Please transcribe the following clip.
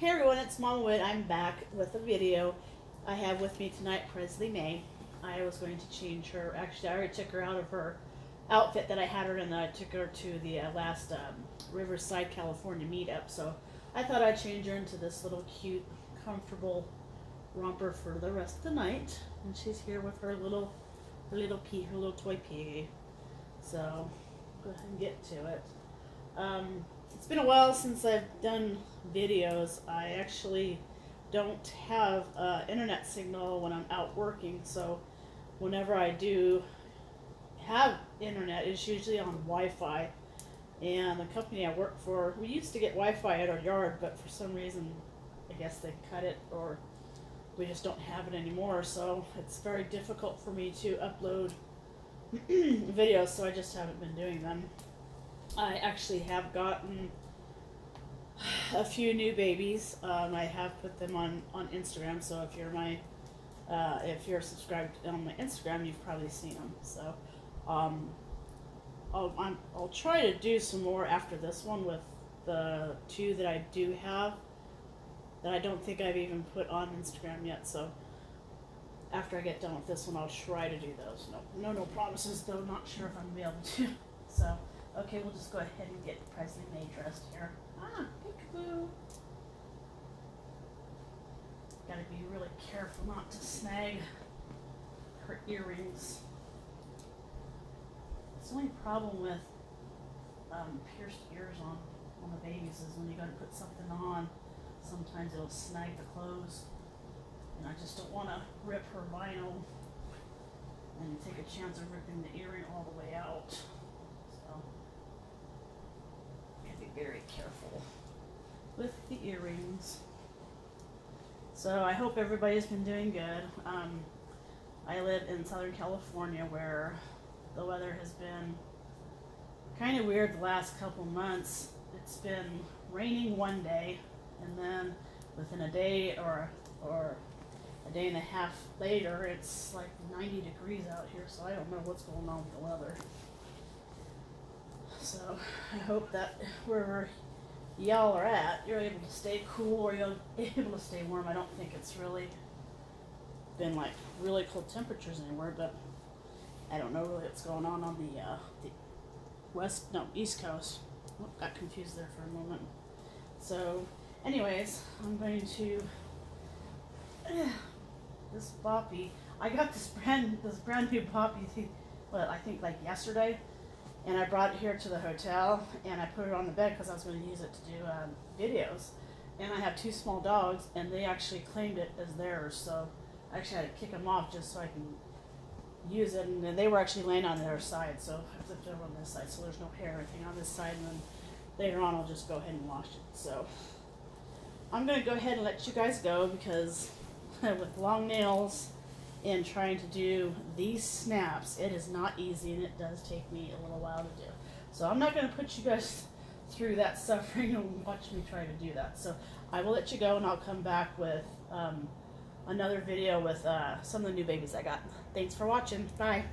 Hey everyone, it's Mama Wid. I'm back with a video. I have with me tonight Presley May. I was going to change her. Actually, I already took her out of her outfit that I had her in. I took her to the uh, last um, Riverside, California meetup. So I thought I'd change her into this little cute, comfortable romper for the rest of the night. And she's here with her little, her little pea, her little toy piggy. So go ahead and get to it. Um, it's been a while since I've done videos. I actually don't have uh, internet signal when I'm out working, so whenever I do have internet, it's usually on Wi-Fi. And the company I work for, we used to get Wi-Fi at our yard, but for some reason, I guess they cut it or we just don't have it anymore. So it's very difficult for me to upload videos, so I just haven't been doing them. I actually have gotten a few new babies. Um, I have put them on, on Instagram, so if you're my uh, if you're subscribed on my Instagram, you've probably seen them. So um, I'll, i will try to do some more after this one with the two that I do have that I don't think I've even put on Instagram yet. So after I get done with this one, I'll try to do those. No, no, no promises though. Not sure if I'm gonna be able to. So. Okay, we'll just go ahead and get Presley May dressed here. Ah, peekaboo. Gotta be really careful not to snag her earrings. The only problem with um, pierced ears on, on the babies is when you go to put something on, sometimes it'll snag the clothes. And I just don't want to rip her vinyl and take a chance of ripping the earring all the way out. very careful with the earrings. So I hope everybody's been doing good. Um, I live in Southern California where the weather has been kind of weird the last couple months. It's been raining one day and then within a day or or a day and a half later it's like 90 degrees out here so I don't know what's going on with the weather. So I hope that wherever y'all are at, you're able to stay cool or you're able to stay warm. I don't think it's really been like really cold temperatures anywhere, but I don't know really what's going on on the, uh, the west, no, east coast. Oh, got confused there for a moment. So, anyways, I'm going to uh, this boppy. I got this brand this brand new boppy. Well, I think like yesterday and I brought it here to the hotel and I put it on the bed because I was going to use it to do um, videos. And I have two small dogs and they actually claimed it as theirs. So I actually had to kick them off just so I can use it. And they were actually laying on their side. So I flipped over on this side so there's no hair or anything on this side. And then later on I'll just go ahead and wash it. So I'm going to go ahead and let you guys go because with long nails in trying to do these snaps. It is not easy and it does take me a little while to do. So I'm not going to put you guys through that suffering and watch me try to do that. So I will let you go and I'll come back with um, another video with uh, some of the new babies I got. Thanks for watching. Bye.